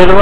ఏడు